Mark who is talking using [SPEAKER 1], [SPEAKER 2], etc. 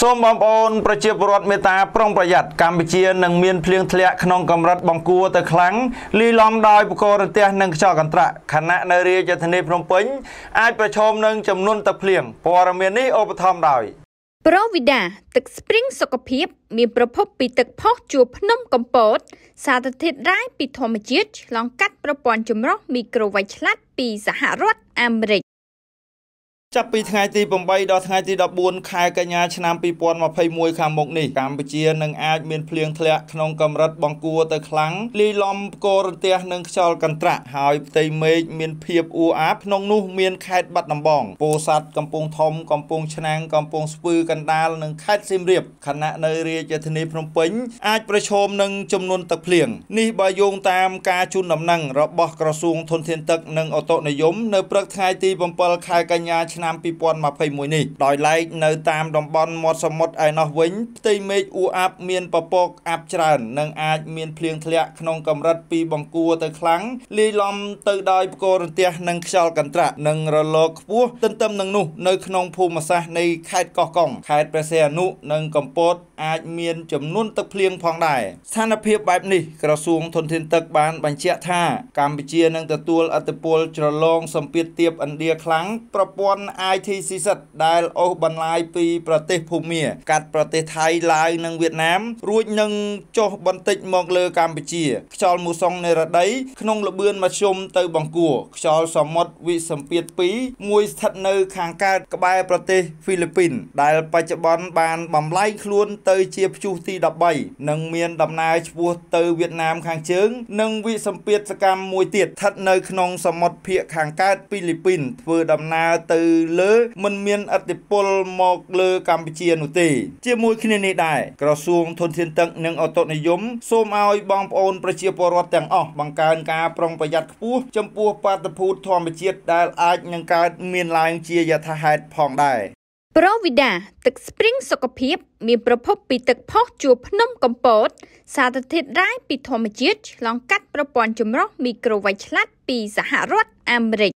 [SPEAKER 1] សូមបងប្អូនប្រជាពលរដ្ឋមេត្តាប្រុងប្រយ័ត្នកម្ពុជានឹងមានភ្លៀងធ្លាក់ក្នុងកម្រិតបង្គួរទៅខ្លាំងលីលំដោយបកោរន្ទះនិងខ្យល់កន្ត្រាក់ខណៈនៅរាជធានីភ្នំពេញអាចប្រឈមនឹងចំនួនទឹកភ្លៀងព័ត៌មាននេះឧបត្ថម្ភដោយ
[SPEAKER 2] ប្រូវីដាទឹកស្ព្រីងសុខភាព មានប្រភពពីទឹកផុសជួរភ្នំកំពត សារធាតុរ៉ែពីធម្មជាតិឆ្លងកាត់ប្រព័ន្ធចម្រោះមីក្រូវ៉ាច់ឆ្លាតពីសហរដ្ឋអាមេរិក
[SPEAKER 1] ចាប់ពីថ្ងៃទី8ដល់ថ្ងៃទី14ខែកញ្ញាឆ្នាំ2021ខាងមុខនេះកម្ពុជានឹងអាចមានភ្លៀងធ្លាក់ក្នុងកម្រិតបង្គួរទៅខ្លាំងលាយឡំផ្គររន្ទះនិងខ្យល់កន្ត្រាក់ហើយផ្ទៃមេឃមានភាពអ៊ូអាប់ក្នុងនោះមានខេត្តបាត់ដំបងពោធិ៍សាត់កំពង់ធំកំពង់ឆ្នាំងកំពង់ស្ពឺកណ្ដាលនិងខេត្តសៀមរាបខណៈនៅរាជធានីភ្នំពេញអាចប្រឈមនឹងចំនួនទឹកភ្លៀងនេះបើយោងតាមការជូនដំណឹងរបស់ក្រសួងធនធានទឹកនិងអូតូនិយមនៅព្រឹកថ្ងៃទី7ខែកញ្ញាឆ្នាំឆ្នាំ2021នេះដោយឡែកនៅតាមតំបន់មាត់សមុទ្រឯណោះវិញផ្ទៃមេឃអ៊ូអាប់មានពពកអាប់ច្រើននិងអាចមានភ្លៀងធ្លាក់ក្នុងកម្រិតពីបង្គួរទៅខ្លាំងលាយឡំទៅដោយផ្គររន្ទះនិងខ្យល់កន្ត្រាក់និងរលកខ្ពស់ទន្ទឹមនឹងនោះនៅក្នុងភូមិសាស្ត្រនៃខេត្តកោះកុងខេត្តព្រះសីហនុនិងកំពតអាចមានចំនួនទឹកភ្លៀងផងដែរស្ថានភាពបែបនេះក្រសួងធនធានទឹកបានបញ្ជាក់ថាកម្ពុជានឹងទទួលអធិពលច្រឡងសម្ពាធទាបឥណ្ឌាខ្លាំងប្រព័ន្ធ ITC សិតដែលអូសបន្លាយពីប្រទេសភូមា កាត់ប្រទេសថៃឡាវនិងវៀតណាម រួចនឹងចុះបន្តិចមកលើកម្ពុជាខ្យល់មូសុងនៃរដីក្នុងល្បឿនមធ្យមទៅបង្គួរខ្យល់សមុទ្រវិសម្ពាធ2មួយស្ថិតនៅខាងកើតក្បែរប្រទេសហ្វីលីពីន ដែលបច្ចុប្បន្នបានបំលែងខ្លួនទៅជាព្យុះទី13និងមានដំណើរឆ្ពោះទៅវៀតណាមខាងជើង និងវិសម្ពាធសកម្មមួយទៀតស្ថិតនៅក្នុងសមុទ្រភាគខាងកើតហ្វីលីពីនធ្វើដំណើរទៅលើមិនមានអធិពលមកលើកម្ពុជានោះទេ ជាមួយគ្នានេះដែរក្រសួងធនធានទឹកនិងអូតូនិយមសូមឲ្យបងប្អូនប្រជាពលរដ្ឋទាំងអស់បង្កើនការប្រុងប្រយ័ត្នខ្ពស់ចំពោះបាតុភូតធម្មជាតិដែលអាចនឹងកើតមានឡើងជាយថាហេតុផងដែរ
[SPEAKER 2] ប្រូវីដាទឹកស្ព្រីងសុខភាព មានប្រភពពីទឹកផុសជួរភ្នំកំពត សារធាតុរ៉ែពីធម្មជាតិឆ្លងកាត់ប្រព័ន្ធចម្រោះមីក្រូវ៉ាច់ឆ្លាតពីសហរដ្ឋអាមេរិក